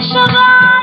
sugar.